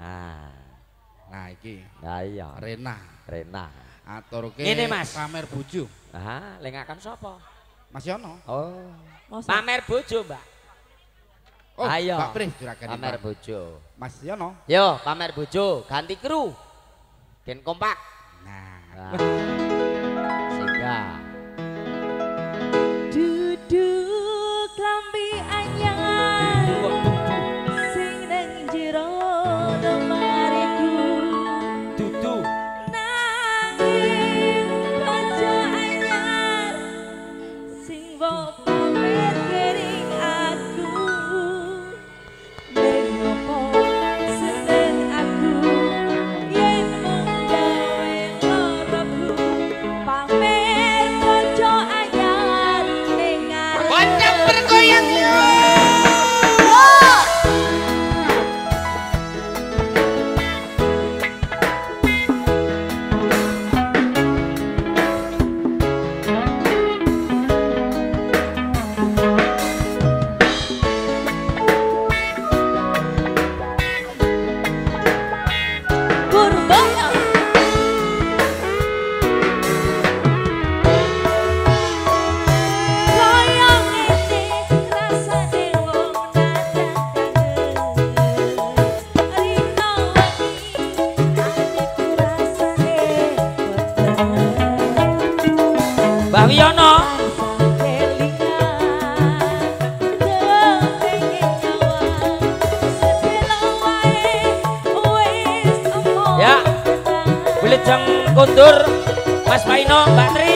Ah. Nah iki. Lah iya. Rena. Rena. Aturke Ini Mas. Pamer bojo. Ha, lengakan sapa? Mas Yono. Oh. Mas. Pamer bojo, Mbak. Oh, ah, Ayo. Mbak Pri juragan. Pamer bojo. Mas Yono. Yo, pamer bojo, ganti kru. Gen kompak. Nah. nah. Sehingga. Blejang Kondur Mas Paino Mbak Tri.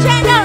亲爱的